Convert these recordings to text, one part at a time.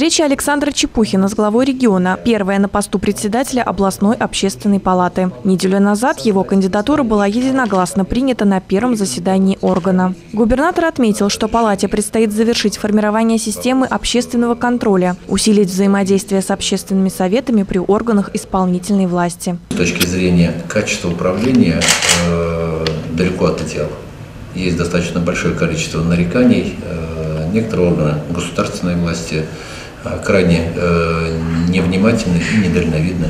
Встреча Александра Чепухина с главой региона. Первая на посту председателя областной общественной палаты. Неделю назад его кандидатура была единогласно принята на первом заседании органа. Губернатор отметил, что палате предстоит завершить формирование системы общественного контроля, усилить взаимодействие с общественными советами при органах исполнительной власти. С точки зрения качества управления э, далеко от идеала. Есть достаточно большое количество нареканий. Э, некоторые органы государственной власти крайне э, невнимательны и недальновидны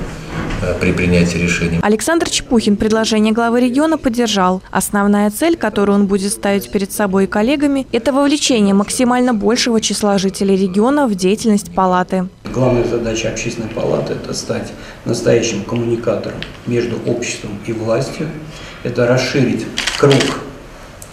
э, при принятии решений. Александр Чепухин предложение главы региона поддержал. Основная цель, которую он будет ставить перед собой и коллегами, это вовлечение максимально большего числа жителей региона в деятельность палаты. Главная задача общественной палаты – это стать настоящим коммуникатором между обществом и властью. Это расширить круг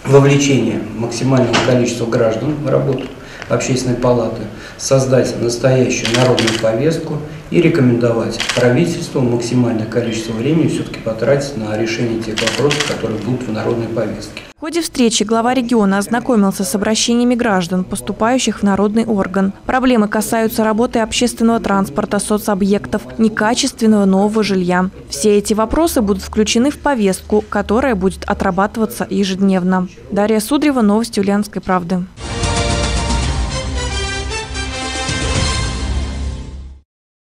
вовлечения максимального количества граждан в работу общественной палаты, создать настоящую народную повестку и рекомендовать правительству максимальное количество времени все-таки потратить на решение тех вопросов, которые будут в народной повестке. В ходе встречи глава региона ознакомился с обращениями граждан, поступающих в народный орган. Проблемы касаются работы общественного транспорта, соцобъектов, некачественного нового жилья. Все эти вопросы будут включены в повестку, которая будет отрабатываться ежедневно. Дарья Судрева, Новости Ульяновской правды.